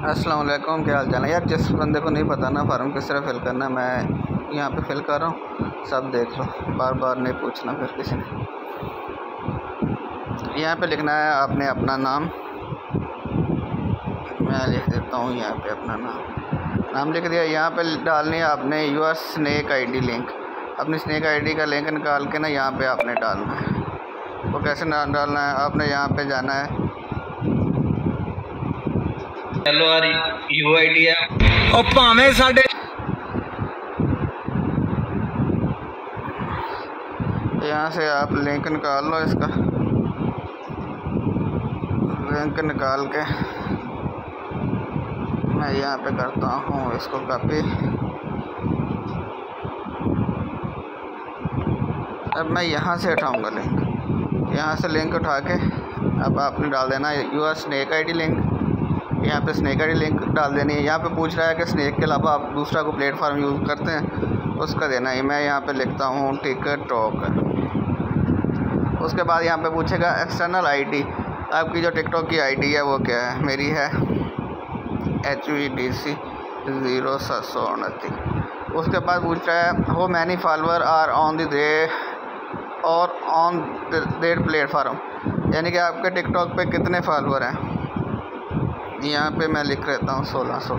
वालेकुम क्या हाल चाल है? यार, जिस बंदे को नहीं पता ना फार्म किस तरह फिल करना, मैं यहाँ पे फिल कर रहा हूँ। सब देख लो बार बार नहीं पूछना फिर किसी ने। यहाँ पे लिखना है, आपने अपना नाम। मैं लिख देता हूँ, यहाँ पे अपना नाम। नाम लिख दिया, यहाँ पे डालनी है आपने यूर स्नैक आईडी लिंक अपनी स्नैक आईडी का लिंक निकाल के ना, यहाँ पे आपने डालना है। वो कैसे डालना है? आपने यहाँ पे जाना है। ਹੈਲੋ ਆ ਯੂ ਆਈ ਡੀ ਹੈ ਉਹ ਭਾਵੇਂ ਸਾਡੇ यहाँ से आप लिंक निकाल लो इसका लिंक निकाल के मैं यहाँ पे करता हूँ इसको कॉपी अब मैं यहाँ से उठाऊँगा लिंक यहाँ से लिंक उठा के अब आपने डाल देना your Snack I D link यहाँ पे स्नैक आई लिंक डाल देनी है। यहाँ पे पूछ रहा है कि स्नैक के अलावा आप दूसरा को प्लेटफॉर्म यूज़ करते हैं, उसका देना है। मैं यहाँ पे लिखता हूँ टिकट टॉक उसके बाद यहाँ पे पूछेगा एक्सटर्नल आईडी आपकी जो टिकटॉक की आईडी है, वो क्या है? मेरी है H V D C zero सात सौ उनतीस। उसके बाद पूछ रहा है how many follower are on the day और ऑन देड प्लेटफार्म यानी कि आपके टिकटॉक पे कितने फॉलोअर हैं? यहाँ पे मैं लिख रहता हूँ सोलह सौ।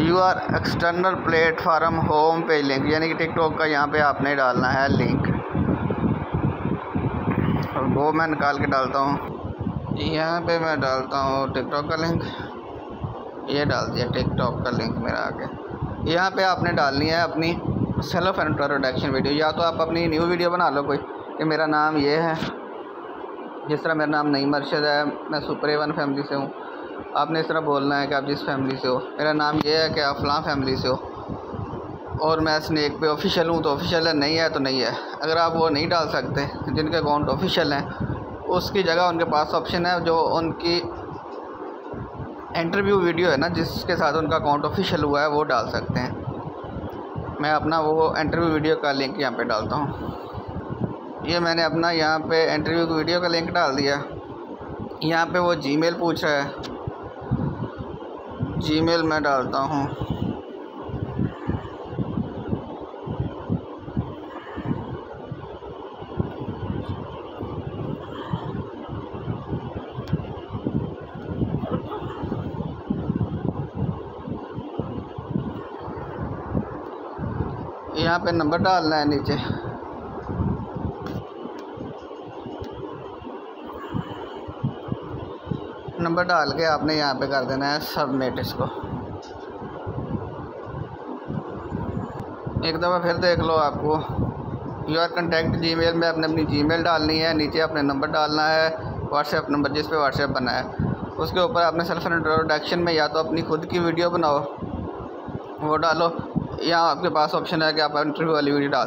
Your external platform home page link यानी कि टिकटॉक का यहाँ पे आपने डालना है लिंक वो मैं निकाल के डालता हूँ। यहाँ पे मैं डालता हूँ टिकटॉक का लिंक ये डाल दिया टिकटॉक का लिंक मेरा आगे। यहाँ पे आपने डालनी है अपनी सेल्फ इंट्रोडक्शन वीडियो या तो आप अपनी न्यू वीडियो बना लो कोई, कि मेरा नाम ये है। जिस तरह मेरा नाम नईम अरशद है, मैं सुपर एवन फैमिली से हूँ। आपने इस तरह बोलना है कि आप जिस फैमिली से हो। मेरा नाम ये है कि आप फ़लाँ फैमिली से हो। और मैं स्नैक पे ऑफिशियल हूँ तो ऑफिशियल है, नहीं है तो नहीं है। अगर आप वो नहीं डाल सकते, जिनके अकाउंट ऑफिशियल हैं, उसकी जगह उनके पास ऑप्शन है, जो उनकी इंटरव्यू वीडियो है ना, जिसके साथ उनका अकाउंट ऑफिशियल हुआ है, वो डाल सकते हैं। मैं अपना वो इंटरव्यू वीडियो का लिंक यहाँ पे डालता हूँ। ये मैंने अपना यहाँ पे इंटरव्यू वीडियो का लिंक डाल दिया। यहाँ पे वो जीमेल पूछ रहा है जीमेल में डालता हूँ। यहाँ पे नंबर डालना है नीचे। नंबर डाल के आपने यहाँ पे कर देना है सबमिट इसको। एक दफ़ा फिर देख लो आपको। योर कंटेक्ट जी मेल में आपने अपनी जी मेल डालनी है, नीचे अपने नंबर डालना है व्हाट्सएप नंबर जिस पे व्हाट्सएप बना है। उसके ऊपर आपने सेल्फ इंट्रोडक्शन में या तो अपनी खुद की वीडियो बनाओ, वो डालो। यहाँ आपके पास ऑप्शन है कि आप इंटरव्यू वाली वीडियो डाल